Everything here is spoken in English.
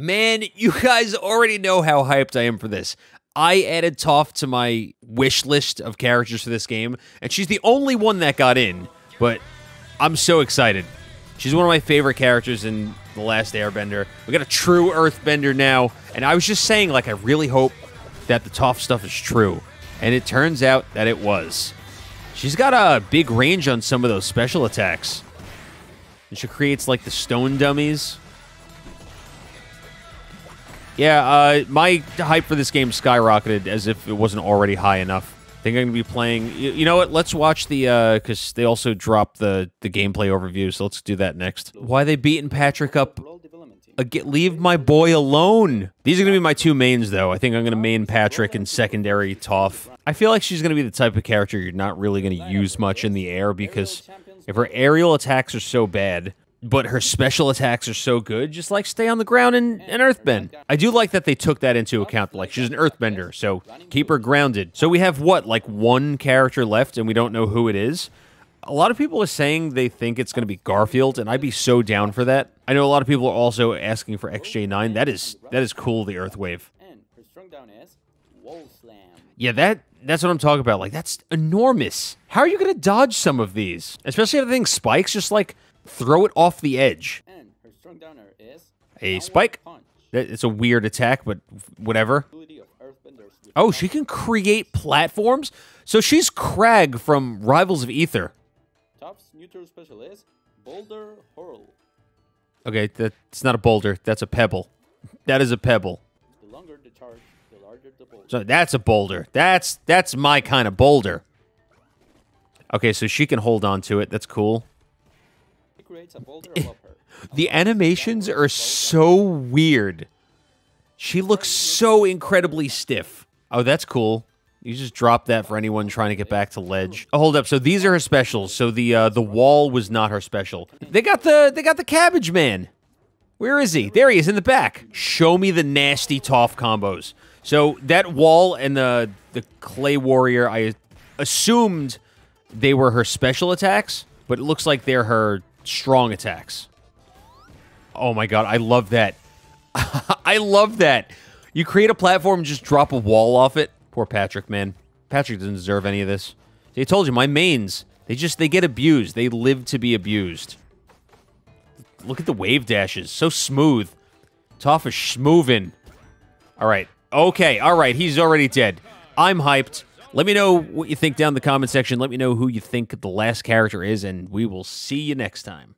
Man, you guys already know how hyped I am for this. I added Toph to my wish list of characters for this game, and she's the only one that got in, but I'm so excited. She's one of my favorite characters in The Last Airbender. We got a true Earthbender now, and I was just saying, like, I really hope that the Toph stuff is true, and it turns out that it was. She's got a big range on some of those special attacks. And she creates, like, the stone dummies. Yeah, uh, my hype for this game skyrocketed as if it wasn't already high enough. I think I'm gonna be playing. You, you know what? Let's watch the because uh, they also dropped the the gameplay overview. So let's do that next. Why they beating Patrick up? Again, leave my boy alone. These are gonna be my two mains, though. I think I'm gonna main Patrick and secondary Toph. I feel like she's gonna be the type of character you're not really gonna use much in the air because if her aerial attacks are so bad, but her special attacks are so good, just like stay on the ground and, and earthbend. I do like that they took that into account. Like, she's an earthbender, so keep her grounded. So we have what, like one character left, and we don't know who it is? A lot of people are saying they think it's going to be Garfield, and I'd be so down for that. I know a lot of people are also asking for XJ9. That is that is cool, the Earthwave. Yeah, that that's what I'm talking about. Like, that's enormous. How are you going to dodge some of these? Especially if the thing spikes, just like throw it off the edge. A spike. It's a weird attack, but whatever. Oh, she can create platforms? So she's Kragg from Rivals of Aether. Toph's neutral special is Boulder Hurl. Okay, that's not a boulder. That's a pebble. That is a pebble. The longer the charge, the larger the boulder. So that's a boulder. That's that's my kind of boulder. Okay, so she can hold on to it. That's cool creates a boulder above her. The animations are so weird. She looks so incredibly stiff. Oh, that's cool. You just drop that for anyone trying to get back to ledge. Oh, hold up. So these are her specials. So the uh, the wall was not her special. They got the they got the cabbage man. Where is he? There he is in the back. Show me the nasty Toph combos. So that wall and the the clay warrior, I assumed they were her special attacks, but it looks like they're her strong attacks. Oh my god, I love that. I love that. You create a platform and just drop a wall off it. Poor Patrick, man. Patrick doesn't deserve any of this. I told you, my mains, they just, they get abused. They live to be abused. Look at the wave dashes. So smooth. Toph is. All right. Okay, all right. He's already dead. I'm hyped. Let me know what you think down in the comment section. Let me know who you think the last character is, and we will see you next time.